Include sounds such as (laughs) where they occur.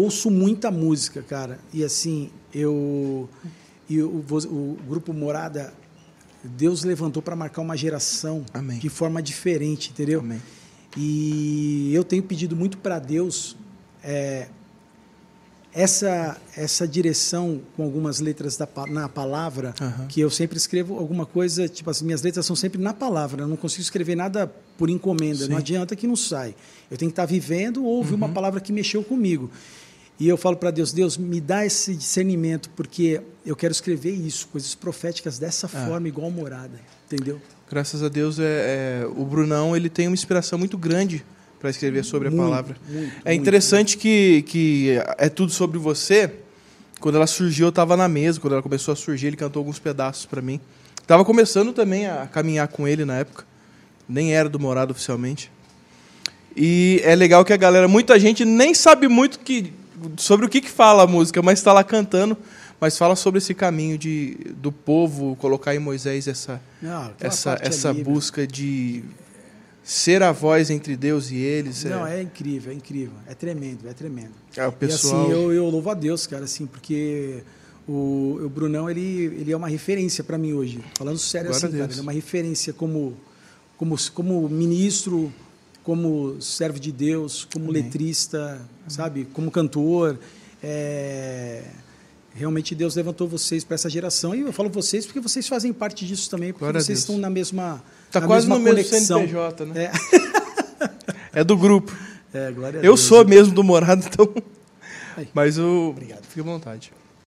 ouço muita música, cara. E assim, eu. E o, o grupo Morada, Deus levantou para marcar uma geração Amém. de forma diferente, entendeu? Amém. E eu tenho pedido muito para Deus é, essa essa direção com algumas letras da, na palavra, Aham. que eu sempre escrevo alguma coisa, tipo as minhas letras são sempre na palavra, eu não consigo escrever nada por encomenda, Sim. não adianta que não sai. Eu tenho que estar vivendo ou ouvir uma palavra que mexeu comigo. E eu falo para Deus, Deus, me dá esse discernimento, porque eu quero escrever isso, coisas proféticas dessa forma, igual morada, entendeu? Graças a Deus, é, é, o Brunão ele tem uma inspiração muito grande para escrever sobre a Muito, palavra. muito, é muito. interessante que, que é tudo sobre você. Quando ela surgiu, eu estava na mesa. Quando ela começou a surgir, ele cantou alguns pedaços para mim. Tava começando também a caminhar com ele na época. Nem era do Morado oficialmente. E é legal que a galera, muita gente nem sabe muito que, sobre o que, que fala a música, mas está lá cantando. Mas fala sobre esse caminho de, do povo colocar em Moisés essa, Não, essa, essa ali, busca de ser a voz entre Deus e eles. Não, é incrível, é incrível. É tremendo, é tremendo. é o E pessoal. assim, eu, eu louvo a Deus, cara, assim, porque o, o Brunão, ele, ele é uma referência para mim hoje. Falando sério Glória assim, cara, ele é uma referência como, como, como ministro, como servo de Deus, como Amém. letrista, sabe? Como cantor. É, Realmente Deus levantou vocês para essa geração. E eu falo vocês porque vocês fazem parte disso também, porque Glória vocês estão na mesma Tá na quase mesma no mesmo conexão. CNPJ, né? É, (laughs) É do grupo. é Eu Deus. sou mesmo do Morado, então. Aí. Mas o. Obrigado. Fique à vontade.